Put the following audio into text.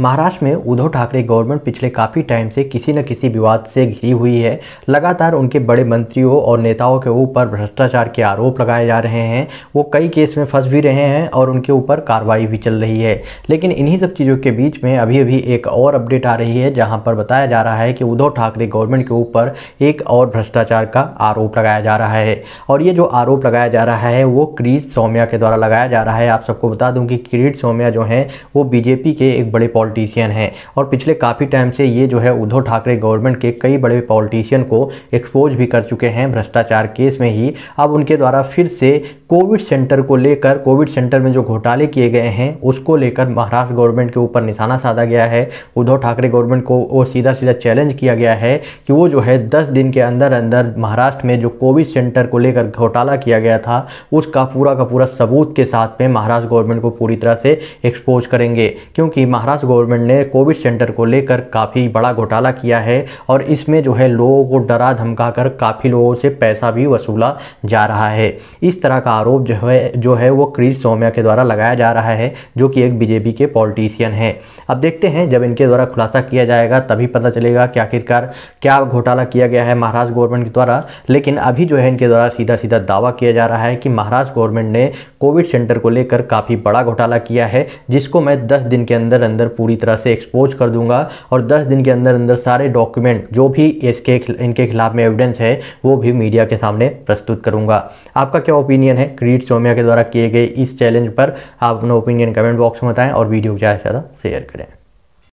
महाराष्ट्र में उद्धव ठाकरे गवर्नमेंट पिछले काफ़ी टाइम से किसी न किसी विवाद से घिरी हुई है। लगातार उनके बड़े मंत्रियों और नेताओं के ऊपर भ्रष्टाचार के आरोप लगाए जा रहे हैं। वो कई केस में फंस भी रहे हैं और उनके ऊपर कार्रवाई भी चल रही है। लेकिन इन्हीं सब चीज़ों के बीच में अभी अभी एक और अपडेट आ रही है, जहाँ पर बताया जा रहा है कि उद्धव ठाकरे गवर्नमेंट के ऊपर एक और भ्रष्टाचार का आरोप लगाया जा रहा है। और ये जो आरोप लगाया जा रहा है, वो क्रीट सौम्या के द्वारा लगाया जा रहा है। आप सबको बता दूँ कि क्रीट सौम्या जो है, वो बीजेपी के एक बड़े पॉलिटिशियन हैं। और पिछले काफ़ी टाइम से ये जो है उद्धव ठाकरे गवर्नमेंट के कई बड़े पॉलिटिशियन को एक्सपोज भी कर चुके हैं भ्रष्टाचार केस में ही। अब उनके द्वारा फिर से कोविड सेंटर को लेकर, कोविड सेंटर में जो घोटाले किए गए हैं, उसको लेकर महाराष्ट्र गवर्नमेंट के ऊपर निशाना साधा गया है। उद्धव ठाकरे गवर्नमेंट को वो सीधा सीधा चैलेंज किया गया है कि वो जो है, दस दिन के अंदर अंदर महाराष्ट्र में जो कोविड सेंटर को लेकर घोटाला किया गया था, उसका पूरा का पूरा सबूत के साथ में महाराष्ट्र गवर्नमेंट को पूरी तरह से एक्सपोज करेंगे। क्योंकि महाराष्ट्र गवर्नमेंट ने कोविड सेंटर को लेकर काफ़ी बड़ा घोटाला किया है और इसमें जो है, लोगों को डरा धमका काफ़ी लोगों से पैसा भी वसूला जा रहा है। इस तरह का आरोप जो है जो है वो क्रीज सौम्या के द्वारा लगाया जा रहा है, जो कि एक बीजेपी के पॉलिटिशियन है। अब देखते हैं, जब इनके द्वारा खुलासा किया जाएगा, तभी पता चलेगा कि आखिरकार क्या घोटाला किया गया है महाराष्ट्र गवर्नमेंट के द्वारा। लेकिन अभी जो है, इनके द्वारा सीधा सीधा दावा किया जा रहा है कि महाराष्ट्र गवर्नमेंट ने कोविड सेंटर को लेकर काफ़ी बड़ा घोटाला किया है, जिसको मैं दस दिन के अंदर अंदर पूरी तरह से एक्सपोज कर दूँगा और 10 दिन के अंदर अंदर सारे डॉक्यूमेंट जो भी इसके इनके खिलाफ में एविडेंस है, वो भी मीडिया के सामने प्रस्तुत करूँगा। आपका क्या ओपिनियन है? क्रीट सोमिया के द्वारा किए गए इस चैलेंज पर आप अपना ओपिनियन कमेंट बॉक्स में बताएँ और वीडियो को ज़्यादा से ज़्यादा शेयर करें।